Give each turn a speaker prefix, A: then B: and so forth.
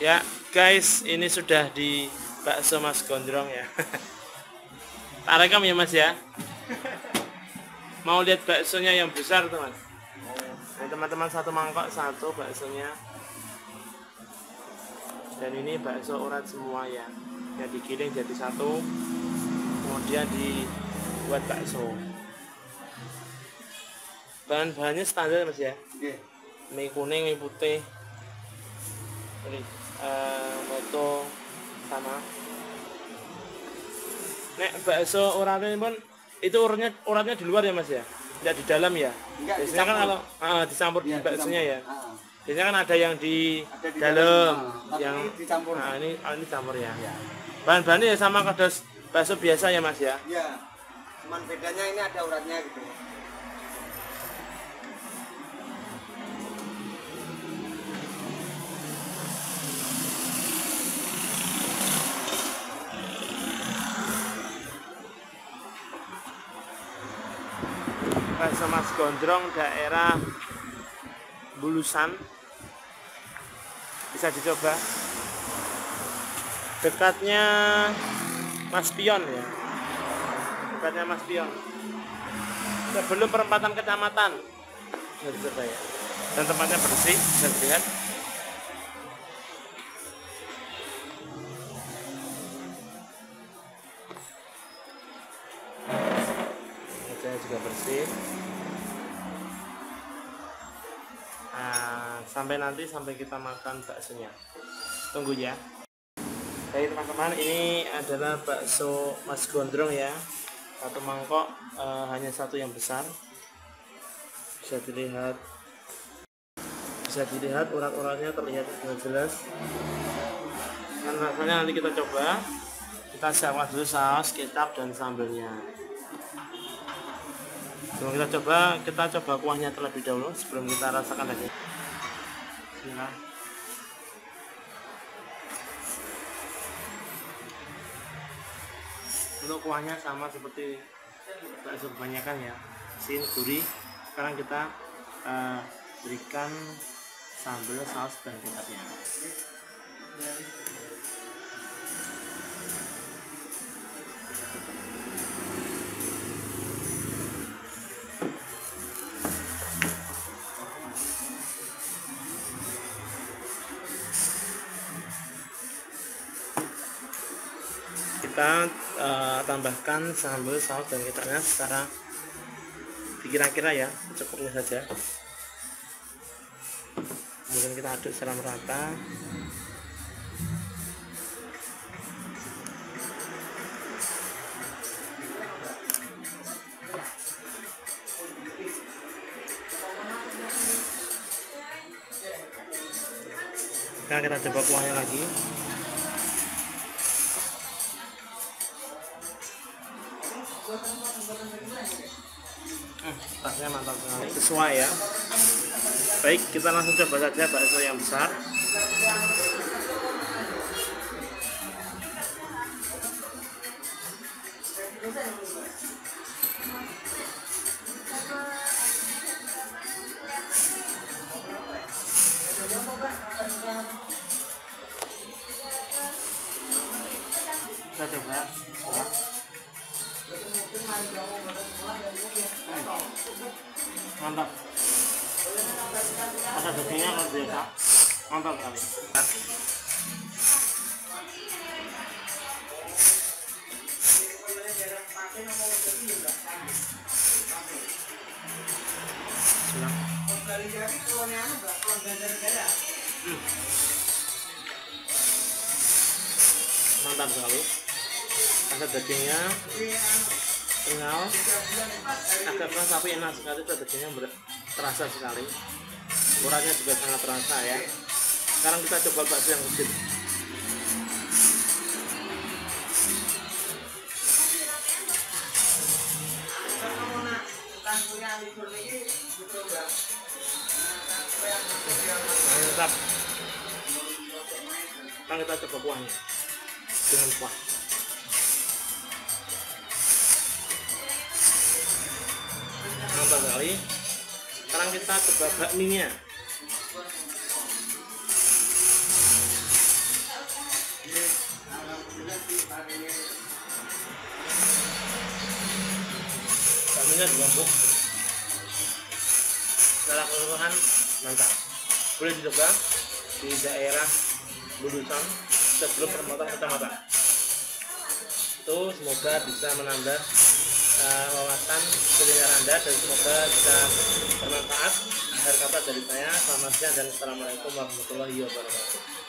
A: Ya guys, ini sudah di bakso Mas Gondrong ya. tak rekam ya Mas ya. Mau lihat baksonya yang besar Mas. Ini teman-teman satu mangkok satu baksonya. Dan ini bakso urat semua ya. Yang digiling jadi satu. Kemudian dibuat bakso. Bahan-bahannya standar Mas ya. Mie kuning, mie putih. Ini uh, moto sama nek bakso uratnya pun itu uratnya uratnya di luar ya mas ya tidak di dalam ya
B: Enggak,
A: biasanya kan kalau uh, dicampur di baksonya ya
B: dicampur. Ah,
A: biasanya kan ada yang di,
B: Ada di
A: dalam,
B: dalam,
A: yang
B: ini dicampur.
A: nah ini oh, ini campur ya
B: Iya.
A: bahan-bahannya ya sama kados bakso biasa ya mas ya
B: Iya. Cuman bedanya ini ada uratnya gitu.
A: Bakso mas gondrong daerah Bulusan. Bisa dicoba. Dekatnya Mas Pion ya. Dekatnya Mas Pion. Sebelum perempatan kecamatan. Bisa dicoba ya. Dan tempatnya bersih bisa dilihat juga bersih. Nah, sampai nanti sampai kita makan baksonya. Tunggu ya. Baik teman-teman ini adalah bakso Mas Gondrong ya. Satu mangkok eh, hanya satu yang besar. Bisa dilihat. Bisa dilihat urat-uratnya terlihat dengan jelas. Dan rasanya nanti kita coba. Kita siapkan dulu saus kecap dan sambelnya sebelum kita coba kita coba kuahnya terlebih dahulu sebelum kita rasakan lagi. Bismillah. untuk kuahnya sama seperti bakso kebanyakan ya. Asin gurih. Sekarang kita eh, berikan sambal saus dan kecapnya kita eh, tambahkan sambal saus dan kecapnya secara dikira-kira ya cukupnya saja. Kemudian kita aduk secara merata. Sekarang kita coba kuahnya lagi Rasanya mantap sekali. Sesuai ya. Baik kita langsung coba saja bakso yang besar. Kita coba. Mantap rasa dagingnya biasa mantap sekali. Hmm. mantap sekali rasa dagingnya. Kenyal. Agak keras tapi enak sekali. Tuh dagingnya terasa sekali. Uratnya juga sangat terasa ya. Sekarang kita coba bakso yang kecil mantap sekarang kita coba kuahnya dengan kuah sekali. Sekarang kita ke babak bakminya juga empuk secara keseluruhan mantap. Boleh dicoba di daerah Budusan sebelum perempatan kecamatan itu semoga bisa menambah uh, wawasan kuliner anda dan semoga bisa bermanfaat. Akhir kata dari saya selamat siang dan assalamualaikum warahmatullahi wabarakatuh